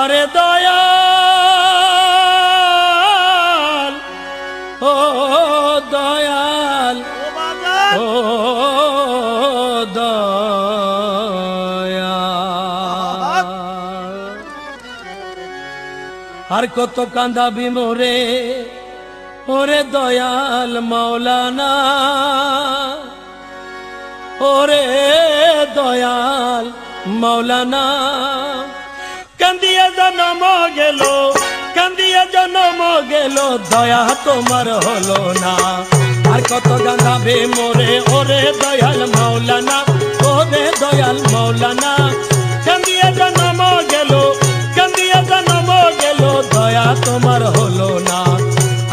আরে দয়াল ও দয়াল ও দয়াল। আর কত কান্দাবি মোরে ওরে দয়াল মাওলানা ওরে দয়াল মাওলানা। কান্দিয়া জন্ম গেল কান্দিয়া জন্ম গেল, দয়া তোমার হলো না। আর কত গান্ধাবে মোরে, ওরে দয়াল মাওলানা, ওরে দয়াল মাওলানা। কান্দিয়া জন্ম গেল কান্দিয়া জন্ম গেল, দয়া তোমার হলো না।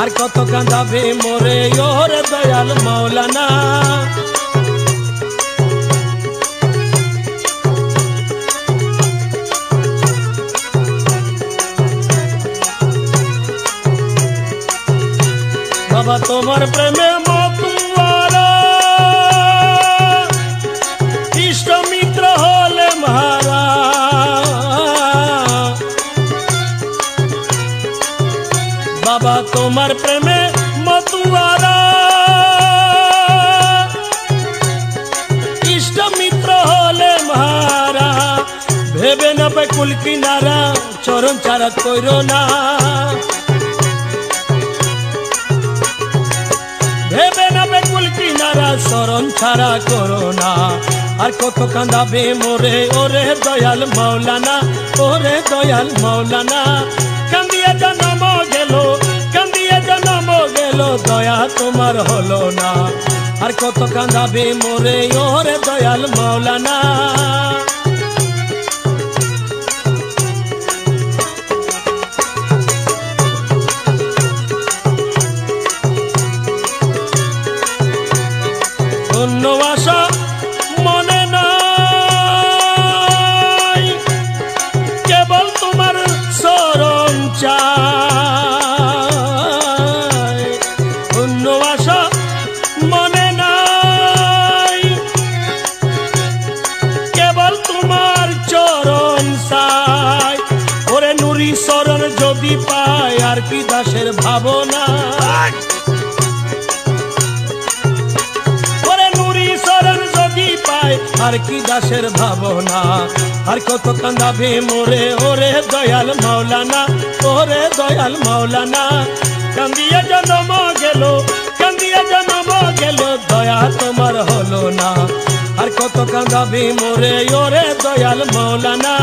আর কত কান্দাবে মোরে বাবা, তোমার প্রেমে হলে বাবা, তোমার প্রেমে মতুয়ারা ইষ্ট মিত্র হলে মারা। ভেবে না কুল কিনারা, চরণ চারা কইর না। কিনারা শরণ ছাড়া করো না। আর কত কান্দাবে মোরে, ওরে দয়াল মাওলানা, ওরে দয়াল মাওলানা। কান্দিয়া জন্ম গেল, কান্দিয়া জন্ম গেল, দয়া তোমার হলো না। আর কত কান্দাবে মোরে, ওরে দয়াল মাওলানা। শরণ পায় আর কি দাসের ভাবনা? আর কি দাসের ভাবনা? আর কত কান্দাবে মোরে ওরে দয়াল মাওলানা ওরে দয়াল মাওলানা। কান্দিয়া জন্ম গেল কান্দিয়া জন্ম গেল দয়া তোমার হলো না। আর কত কান্দাবে মোরে ওরে দয়াল মাওলানা।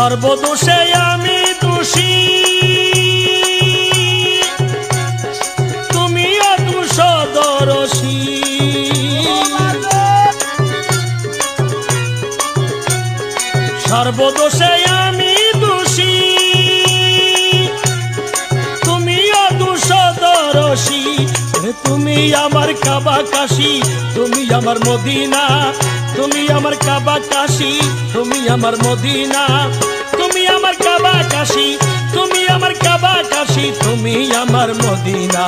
সর্বদোষে আমি দোষী। তুমি অদুষদরসী সর্বদোষে আমি দোষী। তুমি অদুষদরসী তুমি আমার কাবা কাশি তুমি আমার মদিনা। তুমি আমার কাবা কাশি, তুমি আমার মদিনা, তুমি আমার কাবা কাশি, তুমি আমার কাবা কাশি, তুমি আমার মদিনা।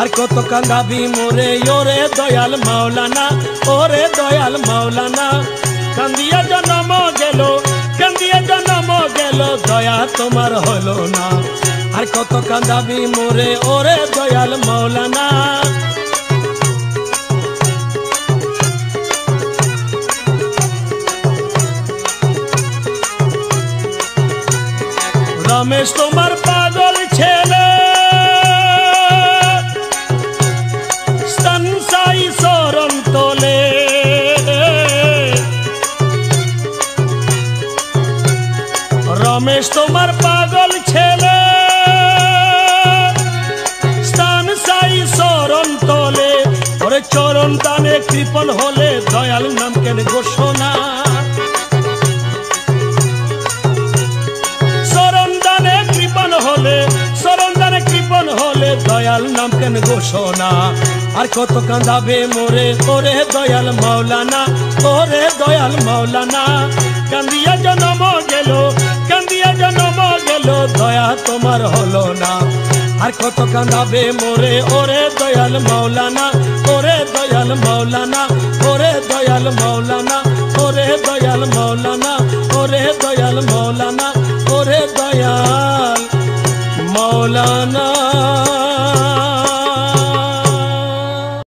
আর কত কান্দাবি মোরে, ওরে দয়াল মাওলানা, ওরে দয়াল মাওলানা। কান্দিয়া জন্ম গেল, কান্দিয়া জন্ম গেল, দয়া তোমার হলো না। আর কত কান্দাবি মোরে, ওরে দয়াল মাওলানা। রমেশ তোমার পাগল ছেলে। স্তনসাই শরণ তোলে। রমেশ তোমার পাগল ছেলে। সাই শরণ তোলে। ওরে চরণ দানে কৃপণ হলে দয়াল নাম কেন ঘোষণা? দয়াল নাম কেন ঘোষণা আর কত কাঁদাবে মোরে? ওরে দয়াল মাওলানা, ওরে দয়াল মাওলানা। কান্দিয়া জন্ম গেল কান্দিয়া জন্ম গেল দয়া তোমার হলো না। আর কত কাঁদাবে মোরে? ওরে দয়াল মাওলানা, ওরে দয়াল মাওলানা, ওরে দয়াল মাওলানা, ওরে দয়াল মাওলানা, ওরে দয়াল মাওলানা।